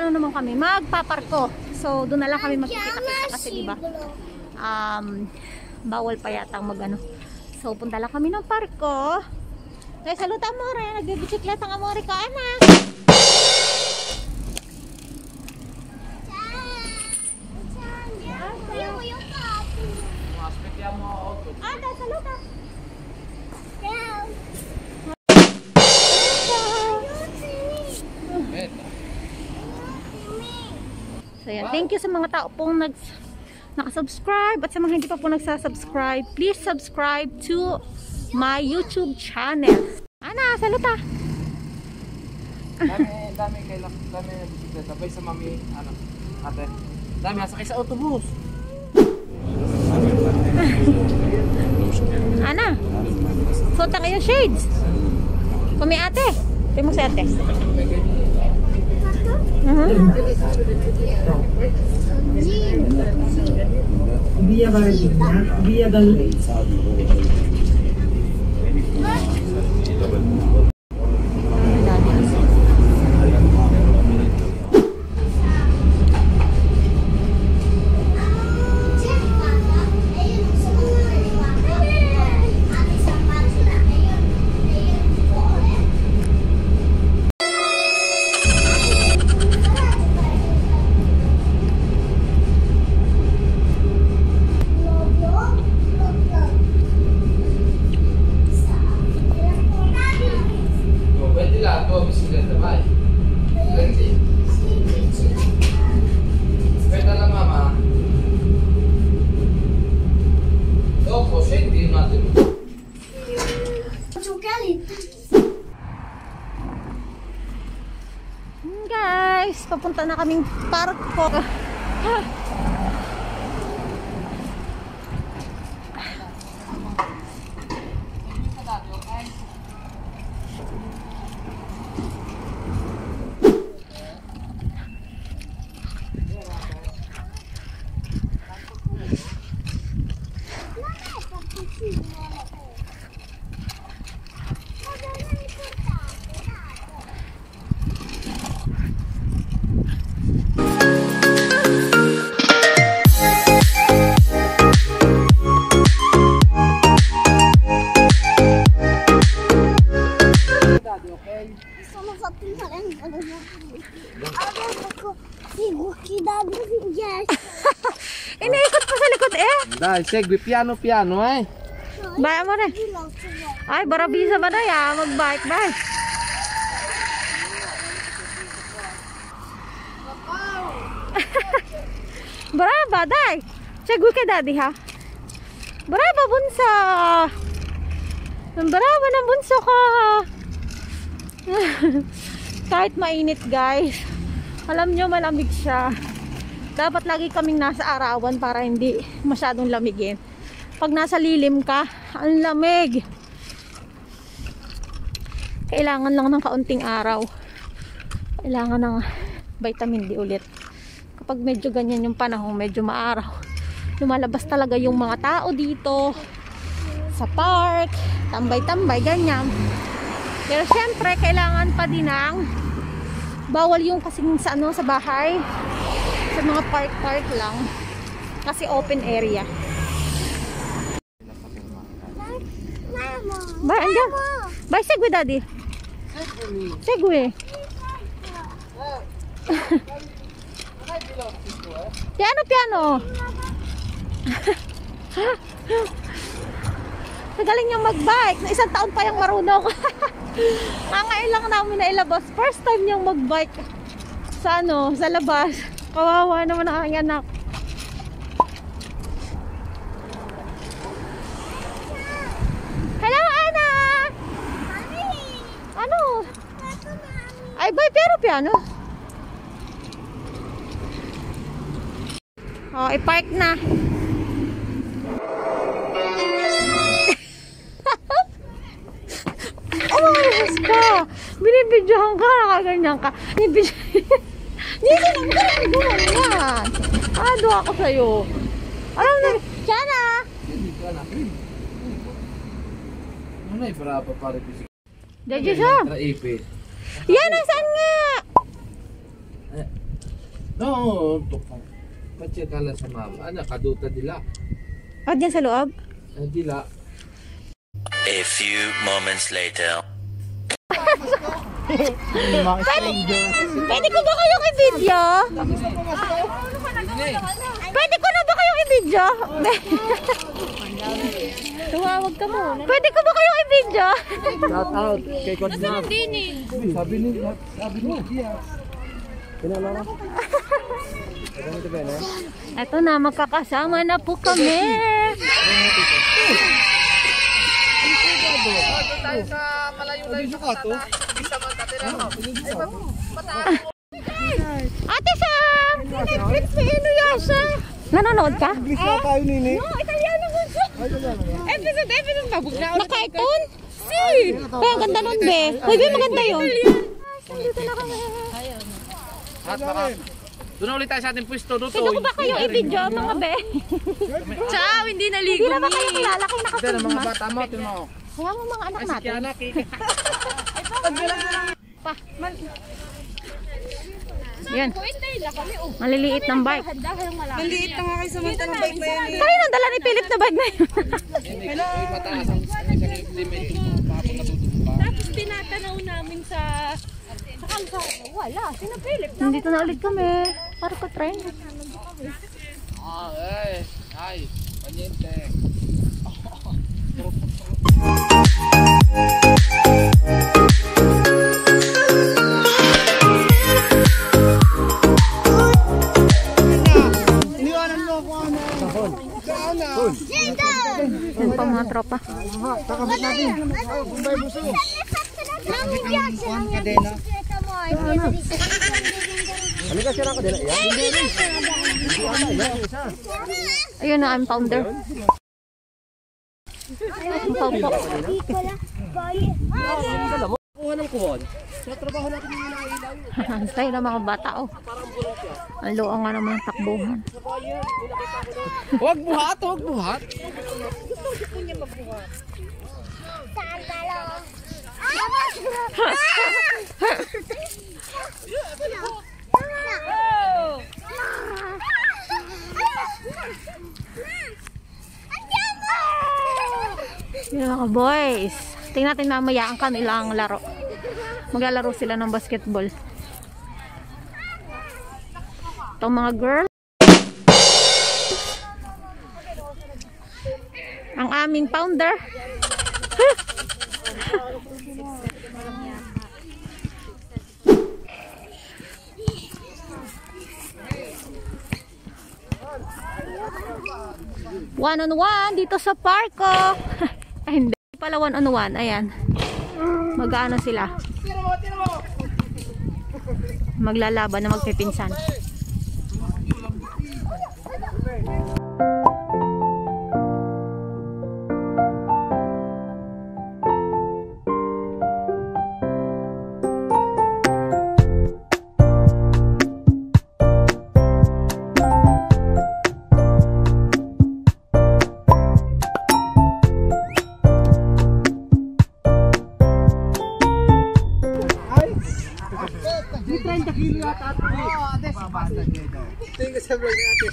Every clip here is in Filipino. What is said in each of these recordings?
Gaano naman kami? Magpaparko. So, doon na lang kami magkikita-kita kasi, di ba? Um, bawal pa yata mag ano. So, punta lang kami ng parko. Kaya saluta amore, nagbibisikleta ang amore ka, anak. Ada, saluta. So yan, thank you sa mga tao pong nag nakasubscribe at sa mga hindi pa po nagsasubscribe, please subscribe to my YouTube channel. Ana, saluta. Dami, dami kailang, dami bisikleta. Sabay sa mami, ano, ate. Dami, sakay sa autobus. Ana. Suot ang iyong shades. Kumi ate. Tingnan mo si ate. Mhm. Via Valentina, via dal papunta na kaming parko. Eh. Dai, segui piano piano, eh. Baya mo na. Ay, barabisa ba na ya? Mag-bike, bye. Brava, day. Segwi kay daddy, ha? Brava, bunso. Brava na bunso ka. Kahit mainit, guys. Alam nyo, malamig siya. Dapat lagi kaming nasa arawan para hindi masyadong lamigin. Pag nasa lilim ka, ang lamig. Kailangan lang ng kaunting araw. Kailangan ng vitamin D ulit. Kapag medyo ganyan yung panahon, medyo maaraw. Lumalabas talaga yung mga tao dito. Sa park, tambay-tambay, ganyan. Pero syempre, kailangan pa din ng bawal yung kasing sa ano sa bahay. Sa mga park-park lang. Kasi open area. Ba, anda. Bye, segway, daddy. Segway. piano, piano. Nagaling niyang mag-bike. Na isang taon pa yung marunong. Ang lang namin na ilabas. First time niyang mag-bike sa ano, sa labas. Kawawa naman ang aking anak. Hello, Ana! Ano? Ay, bye, pero piano. Oh, i-park na. oh, ka. Binibidyohan ka, nakaganyan ka. Binibidyohan. Hindi, ka nagagawa Ado ako sa'yo. Alam na, Tiana! Non è brava a fare bicicletta. Dagyo siya. Tra ipit. Yan, nasaan nga? No, tukang. Patsikalan sa mama. Ano, kaduta dila. O, sa loob? Eh, dila. A few moments later. Pwede ko ba kayong i-video? Pwede ko na ba kayong i-video? Tumawag ka muna. Pwede ko ba kayong i-video? Shout out kay Coach Nav. Sabi ni, sabi ni, Gia. Pinala ko. Eto na, magkakasama na po kami. Ate Sam! Netflix ni Inuyasha. Nanonood ka? Please na tayo, Nini. Oo, Italiano mo siya. Episode, episode ba? Bugla Na cartoon? Si! Kaya ang ganda nun, be. Uy, be, maganda yun. Dito na kami. At baka, doon na ulit tayo sa ating pwesto. Doon Pwede ko ba kayo i-video, mga be? Ciao, hindi naligo Hindi na ba kayo kilala kayo Hindi na mga bata mo, ito mo. Kaya mo mga anak Ay, si natin. Kiana, kay Pa. Yan. Maliliit ng bike. Maliit na nga kayo samantalang bike pa yan. Kaya nang dala ni Philip na bike na yun. Natutumba. Tapos tinatanaw namin sa sa kalsada. Wala, sinapilip. Nandito na ulit kami. Para ko train. Ah, ay, ay, panyente. Iniwanan pa mga tropa. Ayun na, I'm founder. Ang paupo. Kuha ng kuhon. Sa trabaho natin yung nailaw. Ang style ng mga bata, oh. Ang luang nga naman ang takbuhan. Huwag buhat, huwag buhat. Yun mga boys. Tingnan natin mamaya ang kanilang laro. Maglalaro sila ng basketball. Itong mga girl. Aming founder. one on one dito sa parko. Ay, hindi pala one on one. Ayan. Mag-ano sila. Maglalaban na magpipinsan. May 30 kilo at Oo, oh, ate, si pasta niya daw. Tingin ka sa vlog ni ate.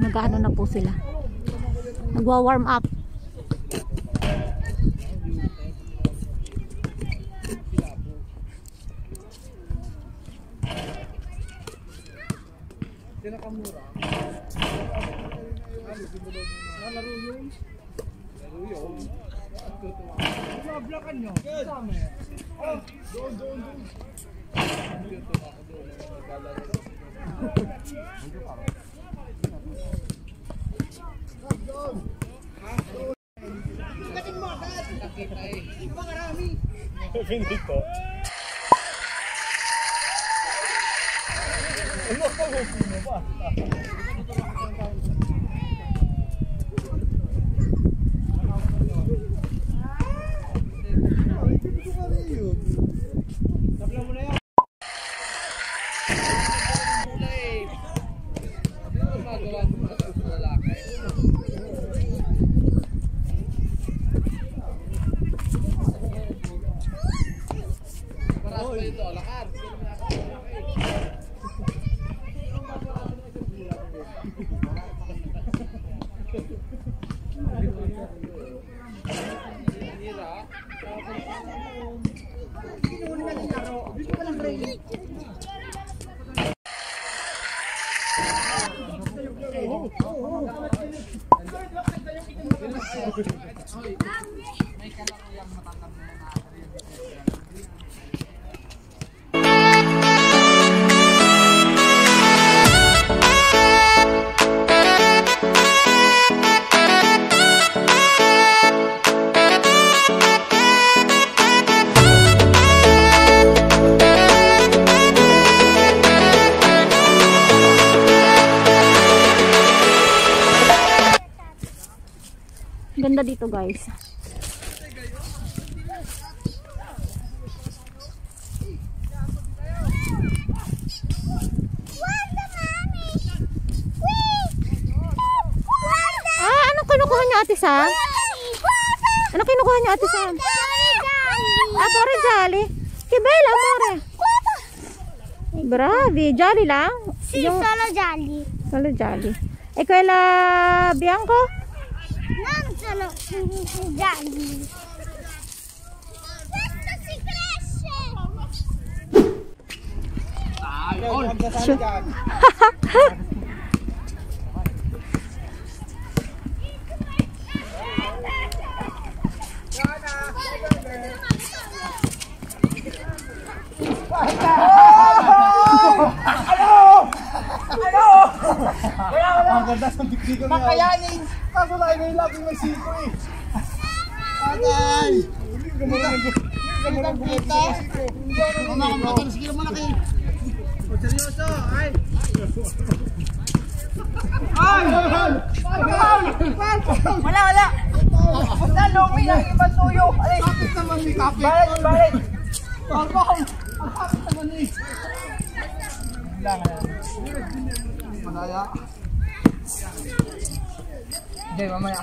Nag-ano na po sila. Nagwa-warm up. Sila kamura kalaro yun. Laro yun. Nablakan nyo. Kasama yan. Oh, doon, doon, doon. Galing mo agad! Nakita eh. Iba karami! Pinito. Dito guys. Ah, ano kinukuha niya ate Sam? Ano kinukuha niya ate Sam? Ah, pare jolly. Kibela, amore. Bravi, jolly lang. Sì, solo gialli. Solo jolly. E quella bianco? Gialli. Questo si cresce! Ang ganda sa dikdikan niya. Makayanin! Kaso lang ngayon laging may siko eh. Agay! Hindi ka mo lang Hindi ka mo lang bumati sa siko. Mama, kumatan na sige mo na kayo. Seryoso! Ay! Ay! Wala, wala! Basta lumi lang ibang tuyo! Bakit naman ni Kape? Balit, balit! Bang! Ang kapit naman ni! Wala nga yan. Madaya. Hindi, mamaya.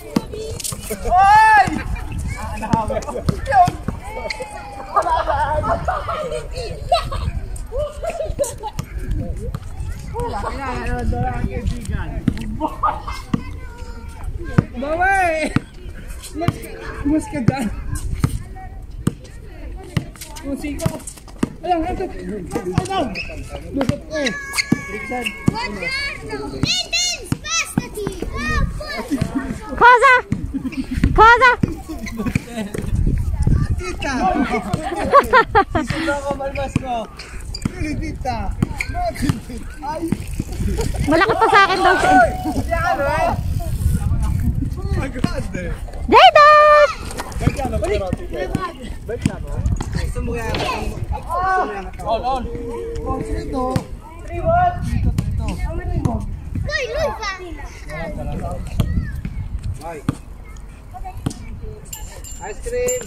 Hoy! Ah, nahawak ko. Yun! Laki na, ano, doon ang kaibigan. Bawi! Mas, mas ka dyan. Musiko. Ayan, ito. Ano? Lusot eh. Guarda! Ethan, spostati! Ah, forza! Cosa? Cosa? Tita! Sisundo ko, malmas ko. Tita. Malaki pa sa akin daw siya. Jadot! On, on. Oh, dito. Dito, dito. Lui, lui fa! Ay. Ice cream.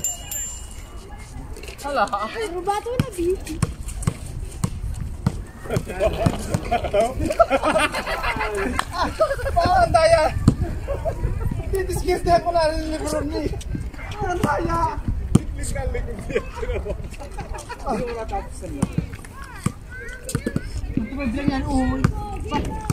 Hala. Rubato una bici. Parang daya. Didiskiste ako na rin ni Bruni. Parang daya. Itlis ka niya. Ano wala tapos na lang. Ito ba dyan yan? Uy.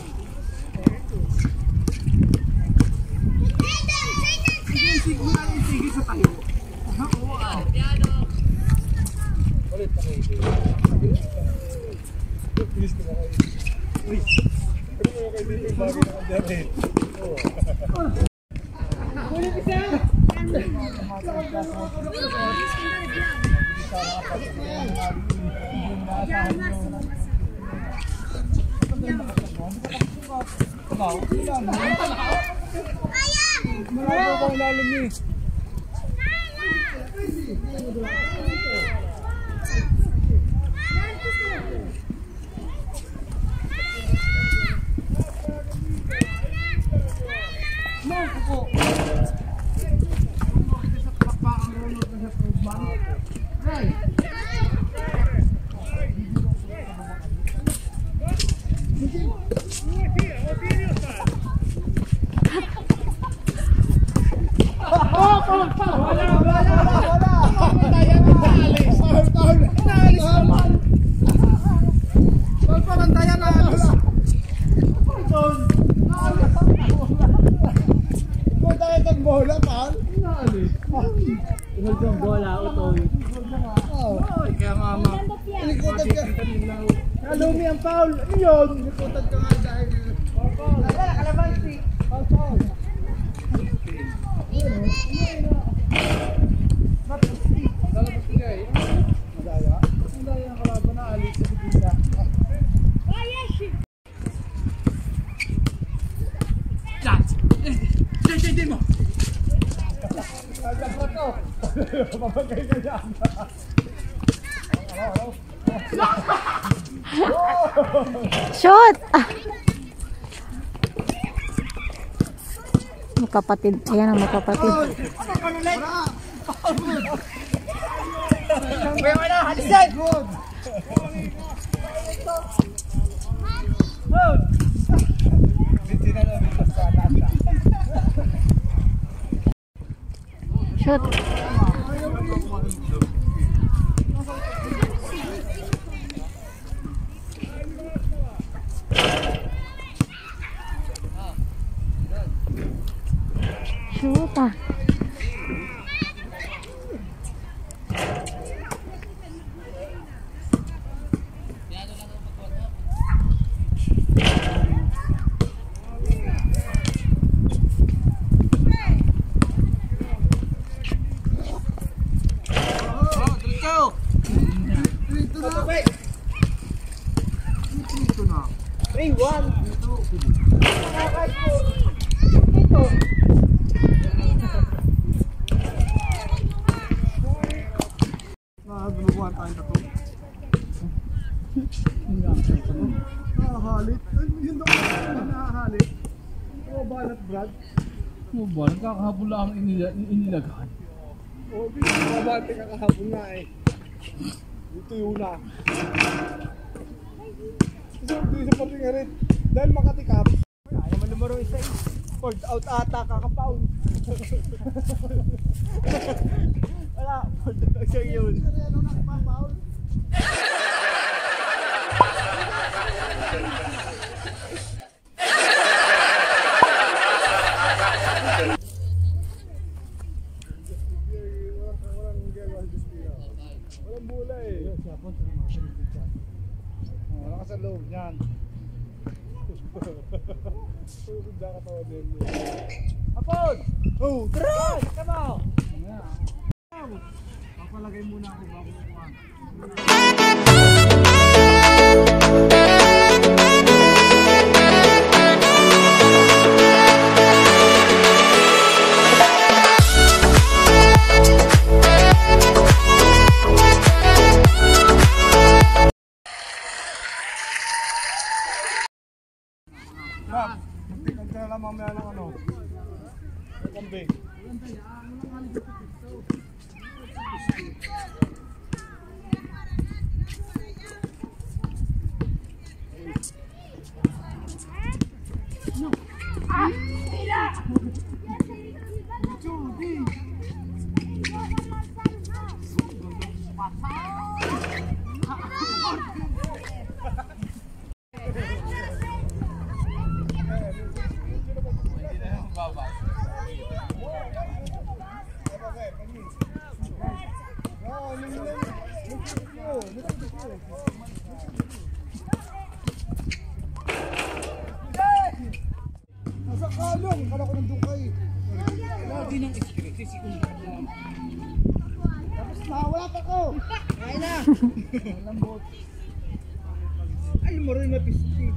Malabo kang lalim ni. Mama! Naman kayo. Uy. Ano mo kayo dito yung bagay na kandere? kalabaw. Ilan? Malabaw ba ang lalim niya? Bola, pal? Bola, utoy. Kaya nga ma. Inikutan ka. Kalumi ang foul. Yun? Inikutan ka nga dahil. Wala, kalamansi. Foul, foul. Madaya? Madaya ang kalaban na alis sa bibigla. Agad mo to. Papagay ka yan. Shoot! Ah. Magkapatid. Ayan ang magkapatid. Good. Shoot. Shoot ah. Nakagulubuhan tayo na to. Nakahalit. Ay, Yun daw ang nakahalit. Oo, balat Brad. Ano ba? Nagkakahabol lang ang inila- inilagay. Oo, di. Mabante ka kahapon nga eh. Yun na. Kasi hindi sa pati nga rin. Dahil makatikap. Ay, naman lumaro isa eh. Hold out ata kakapaw. Wala, hold out siya yun. Walang magtikad ka na lang mamaya ng ano. Kambing. Nasa kalong, kala ko nandun kayo. Lagi ng stress, si Tapos na, wala pa ko. Kaya na. Lambot. Ay, mo rin mapisti.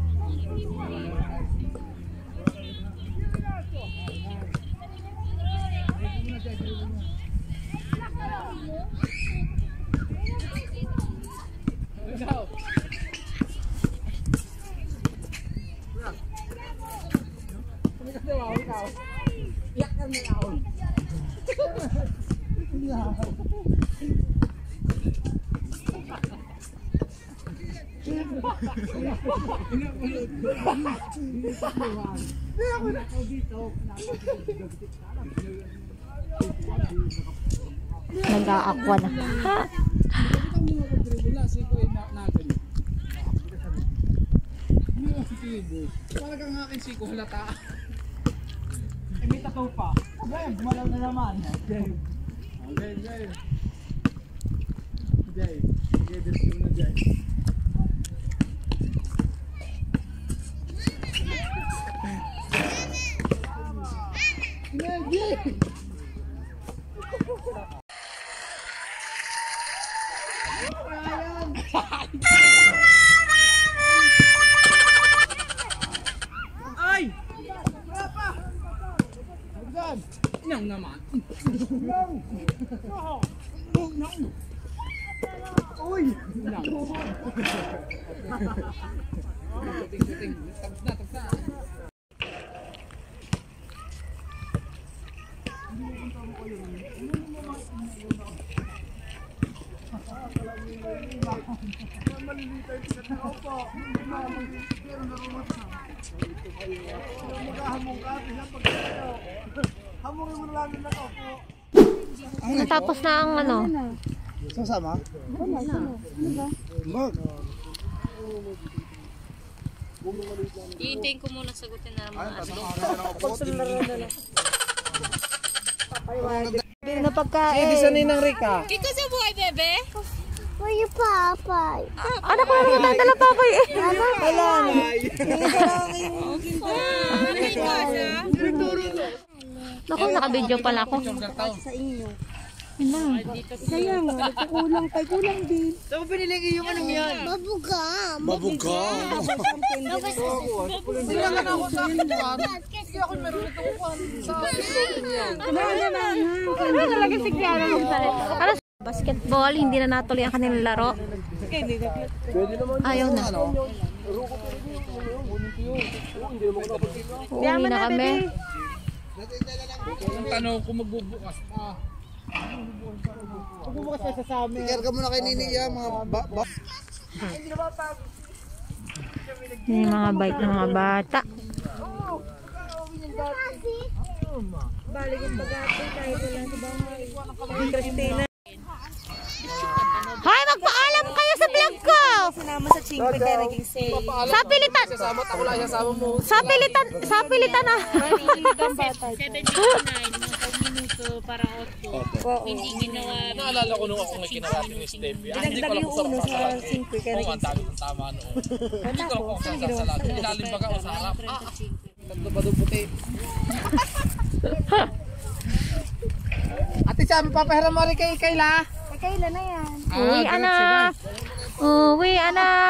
Nag-aakwa na. Ha? Talagang akin siko halata. Eh, may takaw pa. Jay, gumalaw na naman. Jay. Jay, Jay. Jay. Jay, this na Jay. Jay. Ay! Agad! Nang naman. Uy! Puting-puting. Tapos na, tapos na. Maghahamong ka, tingnan pag kayo. Hamongin mo na lang na ako. Natapos na ang ano. Sasama? Mag. Iintayin ko muna sagutin na mga ano. Na pagkain. Hindi sanay ng Rika. Kiko sa buhay, bebe? Kuya Papa. Ano ko naman nadala papay eh. Wala na. Naku, naka-video pala ako. Sa inyo. Lang. Kaya nga, kulang kay kulang din. Saan mo pinili yung anong yan? Babugam. Babugam. Sila na ako sa akin. Kasi ako meron ito ko sa Ano talaga si Kiara magsalita? Ano? Basketball, hindi na natuloy ang kanilang laro. Ayaw na. Uuwi na kami. Ang tanong kung magbubukas pa. Bubukas na sa amin. Ikarga mo na kay Nini yan, mga ba... ba yung mga bike ng mga bata. Hoy, magpaalam kayo sa vlog ko! Sinama sa chingpe kaya naging say. Sa pilitan! Sasama ako lang sasama mo. Sa pilitan! Sa pilitan ah! 7.59, mga minuto para 8. Hindi ginawa. Naalala ko nung ako may kinarating ni Stevie. Ah, hindi ko alam kung saan sa singko. Oo, ang dami kong tama noon. Hindi ko alam kung sa salat. Ilalim baga o sa harap. Ah, tatlo ba doon puti? Ate Sam, papahiram mo rin kay Kayla. kailan na yan? Uwi ana! Uwi ana!